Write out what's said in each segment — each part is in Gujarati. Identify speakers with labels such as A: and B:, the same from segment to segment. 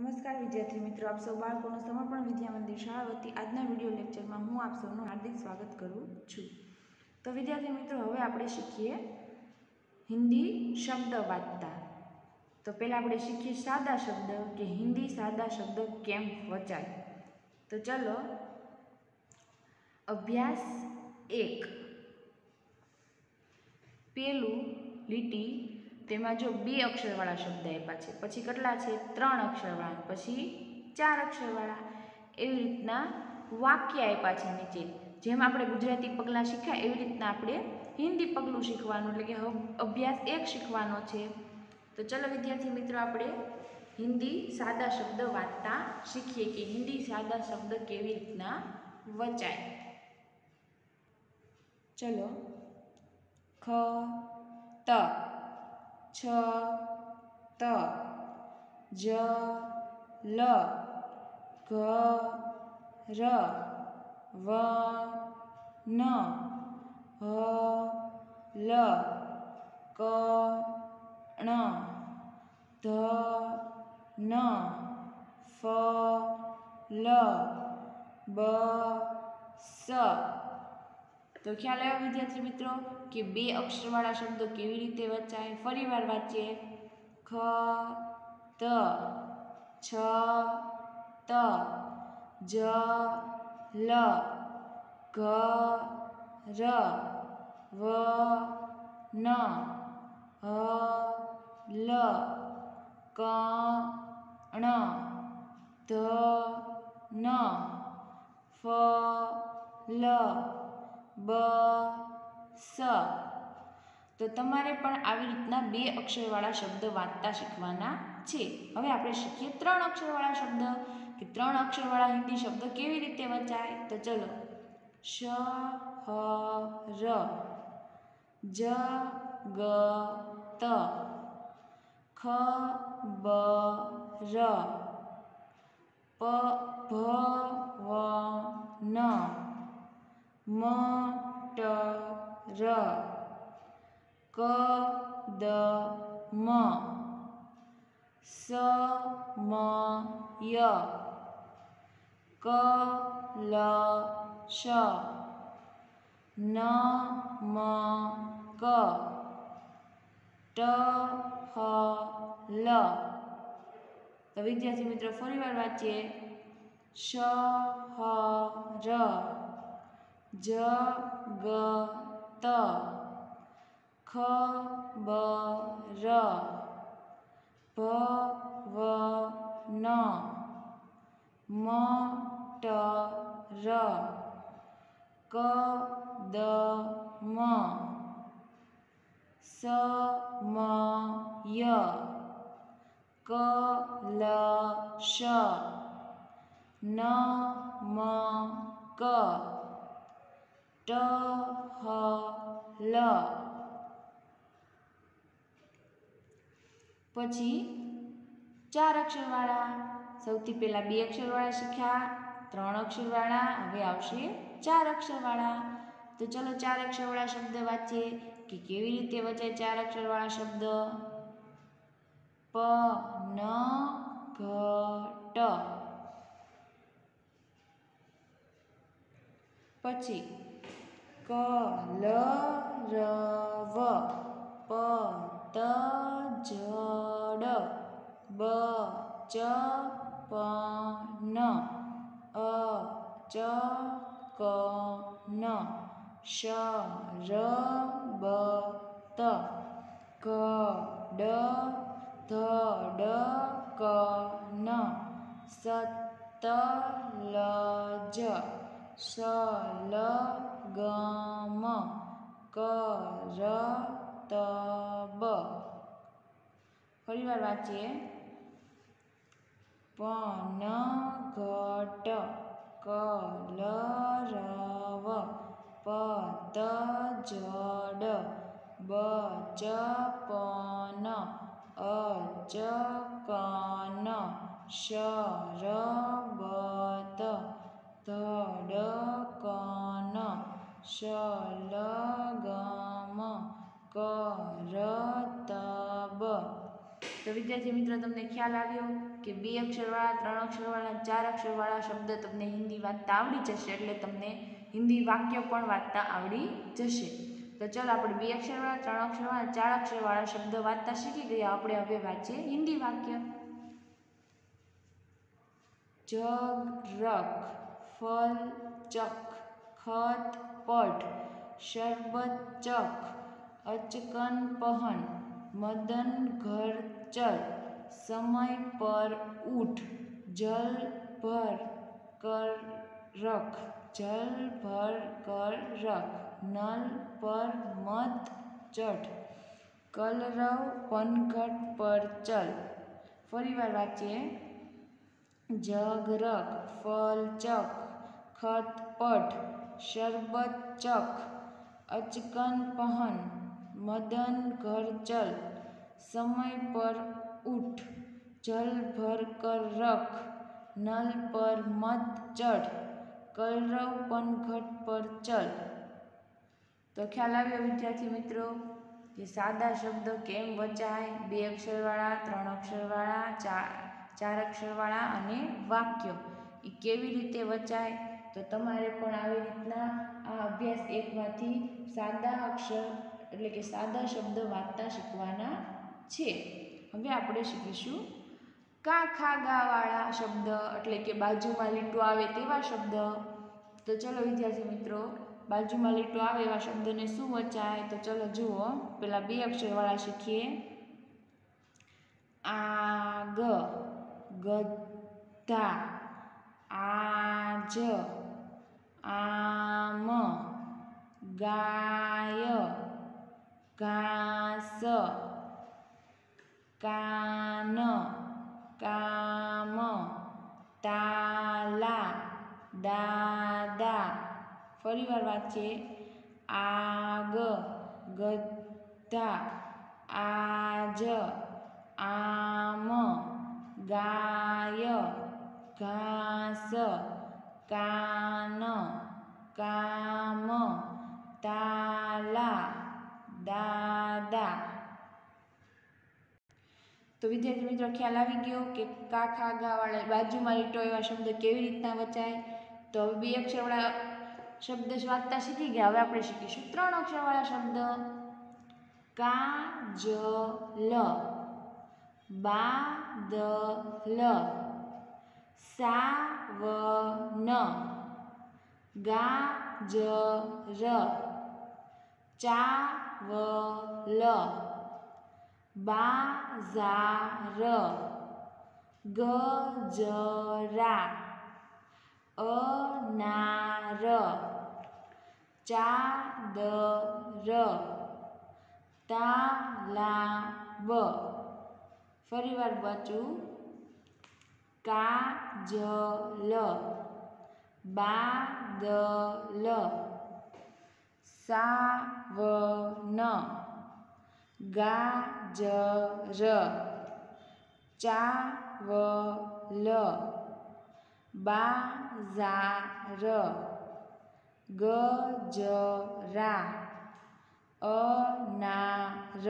A: નમસ્કાર વિદ્યાર્થી મિત્રો, આપ સૌ બાળકોનું સમર્પણ વિદ્યા મંદિર શાળા વતી આજના વીડિયો લેક્ચરમાં હું આપ સૌનું હાર્દિક સ્વાગત કરું છું. તો વિદ્યાર્થી મિત્રો, હવે આપણે શીખીએ હિન્દી શબ્દ વાંચતા. તો પહેલાં આપણે શીખીએ સાદા શબ્દ કે હિન્દી સાદા શબ્દ કેમ વચાય? તો ચલો, અભ્યાસ એક. પેલું લીટી તેમાં જો બે અક્ષરવાળા શબ્દ આપ્યા છે, પછી કેટલા છે? ત્રણ અક્ષરવાળા પછી ચાર અક્ષરવાળા. એવી રીતના વાક્ય આપ્યા છે નીચે. જેમ આપણે ગુજરાતી પગલાં શીખ્યા, એવી રીતના આપણે હિન્દી પગલું શીખવાનું, એટલે કે અભ્યાસ એક શીખવાનો છે. તો ચલો વિદ્યાર્થી મિત્રો, આપણે હિન્દી સાદા શબ્દ વાંચતા શીખીએ કે હિન્દી સાદા શબ્દ કેવી રીતના વચાય. ચલો. ખ, ત. છ, ત, જ, લ, ઘ, ર, વ, ન, હ, લ, ક, ણ, ધ, ન, ફ, લ, બ, સ. તો ખ્યાલ આવ્યો વિદ્યાર્થી મિત્રો કે બે અક્ષરવાળા શબ્દો કેવી રીતે વચાય? ફરીવાર વાંચીએ. ખ, ત, છ, ત, જ, લ ઘ ર, વ, ન, હ, લ, ક, ણ, ધ, ન, ફ, લ બ, સ. તો તમારે પણ આવી રીતના બે અક્ષરવાળા શબ્દ વાંચતા શીખવાના છે. હવે આપણે શીખીએ ત્રણ અક્ષરવાળા શબ્દ. કે ત્રણ અક્ષરવાળા હિન્દી શબ્દ કેવી રીતે વંચાય? તો ચલો. શ, હ, ર. જ, ગ, ત. ખ, બ, ર. પ ભ વ, ન. મ ટ ર ક દ મ સ મ ય ક લ શ ન મ ક ટ હ લ તો વિદ્યાર્થી મિત્રો ફરીવાર વાંચીએ શ હ ર જ ગ ત ખ બ ર ટ, હ, લ. પછી ચાર અક્ષરવાળા, સૌથી પહેલાં બે અક્ષરવાળા શીખ્યા, ત્રણ અક્ષરવાળા, હવે આવશે ચાર અક્ષરવાળા. તો ચલો ચાર અક્ષરવાળા શબ્દ વાંચીએ કે કેવી રીતે વચાય ચાર અક્ષરવાળા શબ્દ? પ, ન, ઘ, ટ. પછી ક લ ર વ પ ત જ ડ બ ચ પ ન અ ચ ક ન શ ર બ ત ક ડ ધ ડ ક ન સ ત લ જ સ ફરીવાર વાંચીએ પ ન ઘ બચપન અચકન શરબત ધડકન શલગમ પ ત વિદ્યાર્થી મિત્રો, તમને ખ્યાલ આવ્યો કે બે અક્ષરવાળા, ત્રણ અક્ષરવાળા, ચાર અક્ષરવાળા શબ્દ તમને હિન્દી વાંચતા આવડી જશે, એટલે તમને હિન્દી વાક્ય પણ વાંચતા આવડી જશે. તો ચલો આપણે બે અક્ષરવાળા, ત્રણ અક્ષરવાળા, ચાર અક્ષરવાળા શબ્દ વાંચતા શીખી ગયા. આપણે હવે વાંચીએ હિન્દી વાક્ય. જગ રખ ફલ, ચક, ખત, પટ, શરબત, ચક, અચકન, પહન, મદન, ઘર ચલ સમય પર ઉઠ, જલ ભર કર રખ, જલ ભર કર રખ, નલ પર મત ચઢ, કલરવ પનઘટ પર ચલ. ફરીવાર વાંચીએ. જગ રખ, ફલ ચક ખત પટ શરબત ચક અચકન પહન, મદન ઘર ચલ. સમય પર ઉઠ. જલ ભર કર રખ. નલ પર મત ચઢ. કલરવ પનઘટ પર ચલ. તો ખ્યાલ આવ્યો વિદ્યાર્થી મિત્રો કે સાદા શબ્દો કેમ વચાય? બે અક્ષરવાળા, ત્રણ અક્ષરવાળા, ચાર ચાર અક્ષરવાળા અને વાક્યો. એ કેવી રીતે વચાય? તો તમારે પણ આવી રીતના આ અભ્યાસ એકમાંથી સાદા અક્ષર એટલે કે સાદા શબ્દ વાંચતા શીખવાના છે. હવે આપણે શીખીશું. કા ખા ગાવાળા શબ્દ એટલે કે બાજુમાં લીટો આવે તેવા શબ્દ. તો ચલો વિદ્યાર્થી મિત્રો, બાજુમાં લીટો આવે એવા શબ્દને શું વચાય? તો ચલો જુઓ. પેલા બે અક્ષરવાળા શીખીએ. આગ ગધા આજ, આમ, ગાય, ઘાસ કાન, કામ, તાલા, દાદા. ફરીવાર વાંચીએ. આગ ગધા આજ, આમ, ગાય, ઘાસ, કાન, કામ, તાલા, દાદા. તો વિદ્યાર્થી મિત્રો, ખ્યાલ આવી ગયો કે કા ખા ગાવાળા બાજુમાં લીટો એવા શબ્દ કેવી રીતના વચાય? તો હવે બે અક્ષરવાળા શબ્દ વાંચતા શીખી ગયા. હવે આપણે શીખીશું. ત્રણ અક્ષરવાળા શબ્દ. કા જ લ બા દ લ સા વ ન ગા જ ર ચા વ લ બાઝાર ગજરા અનાર ચાદર તાલાબ. ફરીવાર બચું કાજલ બાદલ સાવન ગાજર ચાવલ બાઝાર ગજરા, અનાર,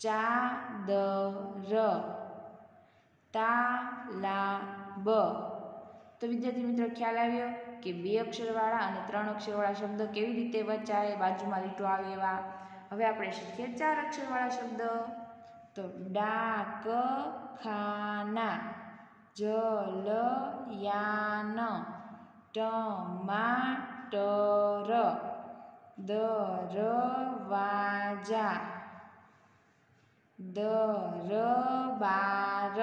A: ચાદર, તાલાબ. તો વિદ્યાર્થી મિત્રો, ખ્યાલ આવ્યો કે બે અક્ષરવાળા અને ત્રણ અક્ષરવાળા શબ્દ કેવી રીતે વચાય? બાજુમાં લીટો આવે એવા હવે આપણે શીખીએ ચાર અક્ષરવાળા શબ્દ. તો ડાક ખાના જલયાન, ટમાટર, દરવાજા, દરબાર,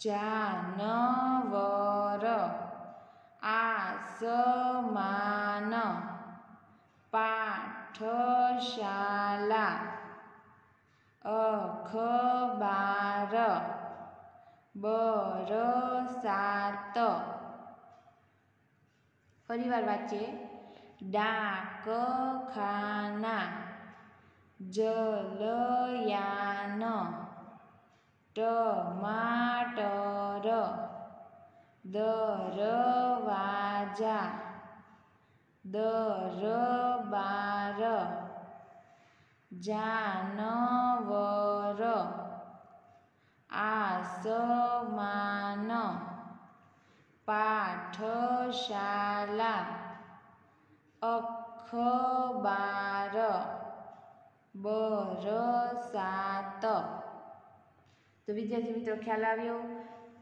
A: જાનવર, આસમાન પાઠશાલા અખબાર બરસાત ફરીવાર વાંચીએ ડાકખાના જલયાન ટમાટર દરવાજા દરબાર. જાનવર. આસમાન. પાઠશાલા. અખબાર. બરસાત. તો વિદ્યાર્થી મિત્રો ખ્યાલ આવ્યો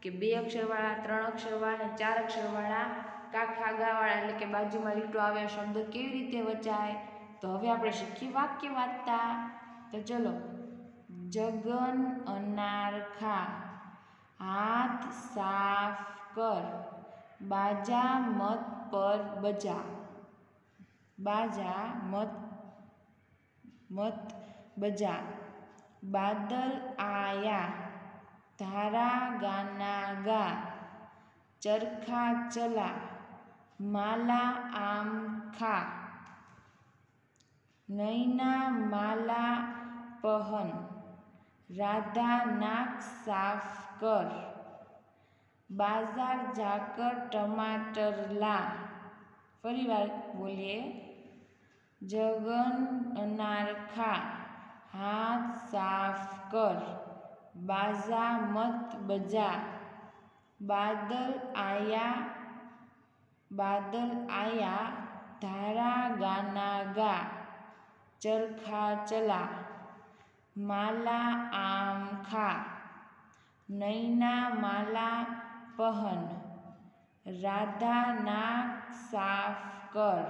A: કે બે અક્ષરવાળા, ત્રણ અક્ષરવાળા ચાર અક્ષરવાળા કાખા ગાવાળા એટલે કે બાજુમાં લીટો આવે શબ્દ કેવી રીતે વચાય? તો હવે આપણે શીખીએ વાક્ય વાંચતા. તો ચલો. જગન અનાર ખા હાથ સાફ કર. બાજા મત પર બજા. બાજા મત મત બજા. બાદલ આયા. ધારા ગાના ગા. ચરખા ચલા. માલા આમ ખા નૈના માલા પહન. રાધા નાક સાફ કર. બાજાર જાકર ટમાટર લા. ફરી વાર બોલીએ. જગન અનાર ખા. હાથ સાફ કર. બાજા મત બજા. બાદલ આયા બાદલ આયા ધારા ગાના ગા ચરખા ચલા માલા આમ ખા નૈના માલા પહન રાધા નાક સાફ કર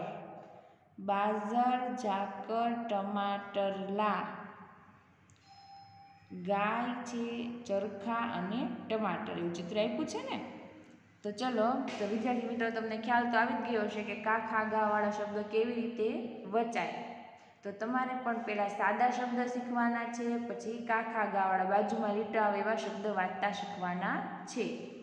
A: બાજર ઝાકર ટમાટર લા ગાય છે ચરખા અને ટમાટર એવું ચિત્ર આપ્યું છે ને? તો ચલો, તો વિદ્યાર્થી મિત્રો, તમને ખ્યાલ તો આવી જ ગયો હશે કે કા ખા ગાવાળા શબ્દ કેવી રીતે વચાય. તો તમારે પણ પહેલાં સાદા શબ્દ શીખવાના છે, પછી કાખા ગાવાળા બાજુમાં લીટા આવે એવા શબ્દ વાંચતા શીખવાના છે.